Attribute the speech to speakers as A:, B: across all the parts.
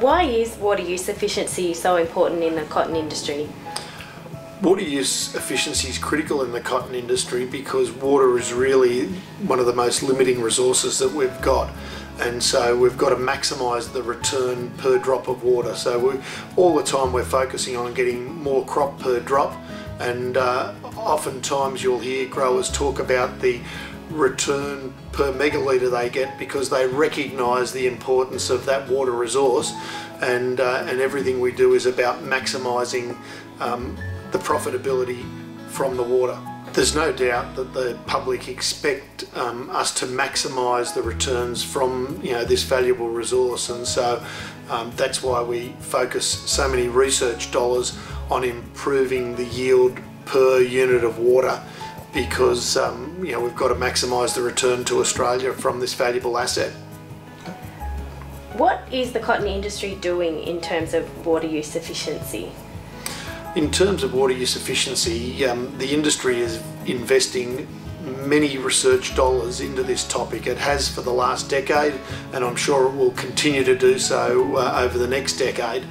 A: Why is water use efficiency so important in the cotton industry?
B: Water use efficiency is critical in the cotton industry because water is really one of the most limiting resources that we've got and so we've got to maximise the return per drop of water. So we, all the time we're focusing on getting more crop per drop and uh, oftentimes you'll hear growers talk about the return per megalitre they get because they recognise the importance of that water resource and, uh, and everything we do is about maximising um, the profitability from the water. There's no doubt that the public expect um, us to maximise the returns from you know this valuable resource, and so um, that's why we focus so many research dollars on improving the yield per unit of water because um, you know we've got to maximise the return to Australia from this valuable asset.
A: What is the cotton industry doing in terms of water use efficiency?
B: In terms of water use efficiency, um, the industry is investing many research dollars into this topic. It has for the last decade, and I'm sure it will continue to do so uh, over the next decade.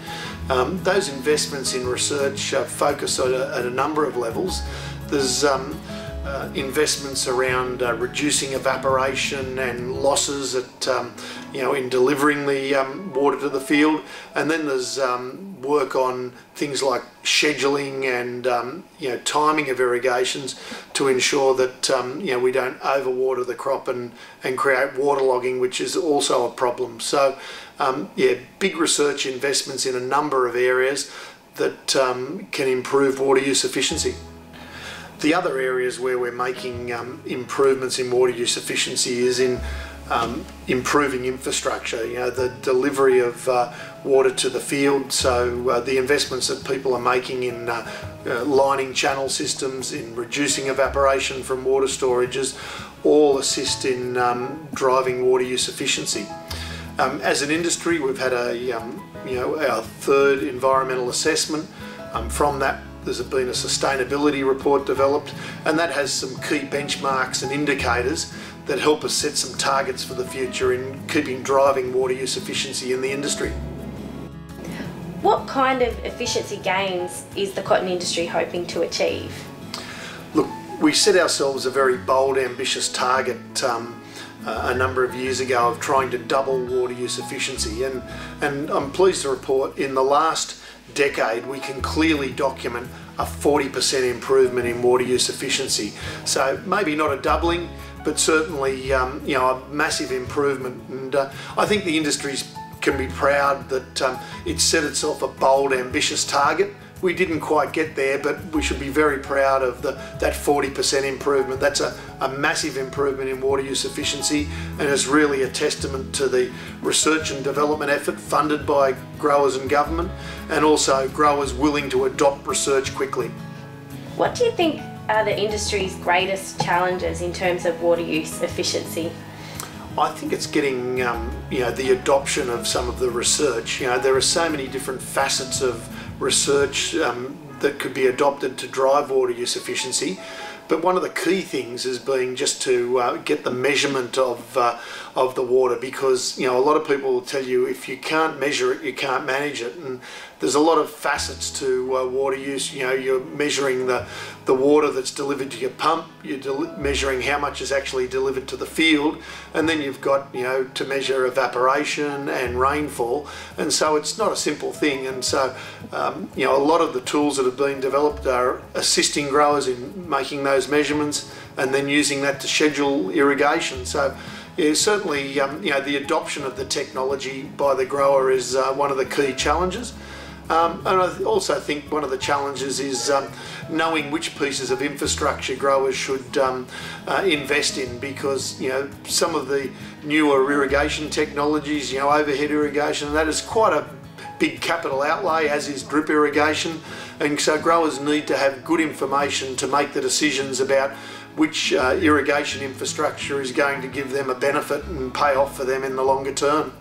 B: Um, those investments in research uh, focus at a, at a, number of levels. There's um, uh, investments around uh, reducing evaporation and losses at, um, you know, in delivering the um, water to the field. And then there's um, work on things like scheduling and, um, you know, timing of irrigations to ensure that, um, you know, we don't overwater the crop and, and create waterlogging, which is also a problem. So, um, yeah, big research investments in a number of areas that can improve water use efficiency. The other areas where we're making um, improvements in water use efficiency is in um, improving infrastructure, you know, the delivery of uh, water to the field. So uh, the investments that people are making in uh, uh lining channel systems, in reducing evaporation from water storages, all assist in um, driving water use efficiency. Um, as an industry, we've had a, um, you know, our third environmental assessment. Um, from that there's been a sustainability report developed and that has some key benchmarks and indicators that help us set some targets for the future in keeping driving water use efficiency in the industry.
A: What kind of efficiency gains is the cotton industry hoping to achieve?
B: Look, we set ourselves a very bold, ambitious target um, a number of years ago of trying to double water use efficiency and, and I'm pleased to report in the last decade, we can clearly document a 40% improvement in water use efficiency. So maybe not a doubling, but certainly um, you know a massive improvement. And uh, I think the industry can be proud that um, it set itself a bold, ambitious target we didn't quite get there, but we should be very proud of the, that 40% improvement. That's a, a massive improvement in water use efficiency and is really a testament to the research and development effort funded by growers and government and also growers willing to adopt research quickly.
A: What do you think are the industry's greatest challenges in terms of water use efficiency?
B: I think it's getting um, you know the adoption of some of the research. You know there are so many different facets of research um, that could be adopted to drive water use efficiency. But one of the key things is being just to uh, get the measurement of uh, of the water because you know a lot of people will tell you if you can't measure it, you can't manage it, and there's a lot of facets to uh, water use. You know, you're measuring the the water that's delivered to your pump, you're measuring how much is actually delivered to the field, and then you've got you know to measure evaporation and rainfall, and so it's not a simple thing. And so um, you know a lot of the tools that have been developed are assisting growers in making those measurements and then using that to schedule irrigation. So yeah, certainly, um, you know, the adoption of the technology by the grower is uh, one of the key challenges. Um, and I also think one of the challenges is um, knowing which pieces of infrastructure growers should um, uh, invest in because you know some of the newer irrigation technologies, you know overhead irrigation, that is quite a big capital outlay as is drip irrigation and so growers need to have good information to make the decisions about which uh, irrigation infrastructure is going to give them a benefit and pay off for them in the longer term.